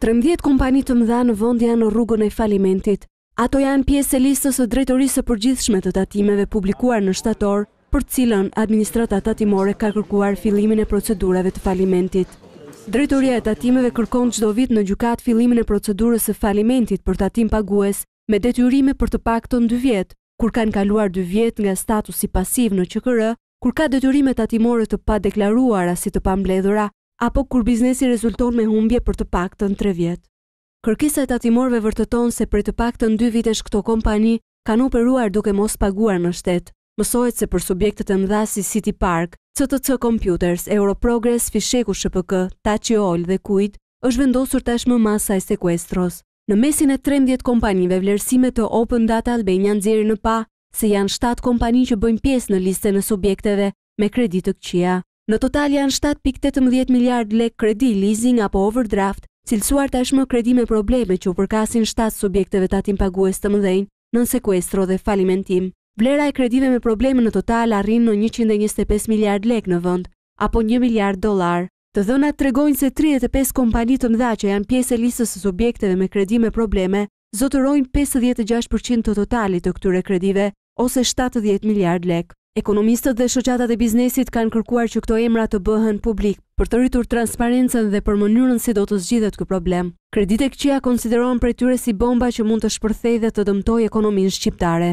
Trembëdhjetë kompani të mëdha në vend janë në rrugën e falimentit. Ato janë pjesë e listës së Drejtorisë së Përgjithshme të Tatimeve publikuar në shtator, për të cilën Administrata Tatimore ka kërkuar fillimin e procedurave të falimentit. Drejtoria e Tatimeve kërkon çdo vit në gjykatë fillimin e procedurës së falimentit për tatimpagues me detyrime për të paktën dy vjet, kur kanë kaluar dy vjet nga statusi pasiv në QKR, kur ka detyrime tatimore të padeklaruara si të pambledhura, apo kur biznesi rezulton me humbje për të paktën tre vjet. Kërkesa e tatimorëve vërteton se prej të paktën dy vitesh këto kompani kanë operuar duke mos paguar në shtet. Mësohet se për subjektet e mëdha si City Park, CTC Computers, Europrogress, Fisheku SHPK, Taçi Oil dhe Kuid, është vendosur tashmë masa e sekuestros. Në mesin e trembëdhjetë kompanive vlerësime të Open Data Albania nxjerrin në pah se janë shtatë kompani që bëjnë pjesë në listën e subjekteve me kredi të këqija. Në total janë shtatë pikë tetëmbëdhjetë miliardë lekë kredi, leasing apo overdraft, cilësuar tashmë kredi me probleme që u përkasin shtatë subjekteve tatimpagues të mëdhenj, nën sekuestro dhe falimentim. Vlera e kredive me probleme në total arrin në njëqind e njëzet e pesë miliardë lekë në vend, apo një miliard dollarë. Të dhënat tregojnë se tridhjetë e pesë kompani të mëdha që janë pjesë e listës së subjekteve me kredi me probleme, zotërojnë pesëdhjetë e gjashtë për qind të totalit të këtyre kredive, ose shtatëdhjetë miliardë lekë. Ekonomistët dhe shoqatat e biznesit kanë kërkuar që këto emra të bëhen publikë, për të rritur transparencën dhe për mënyrën si do të zgjidhet ky problem. Kreditë e këqija konsiderohen prej tyre si bomba që mund të shpërthejë dhe të dëmtojë ekonominë shqiptare.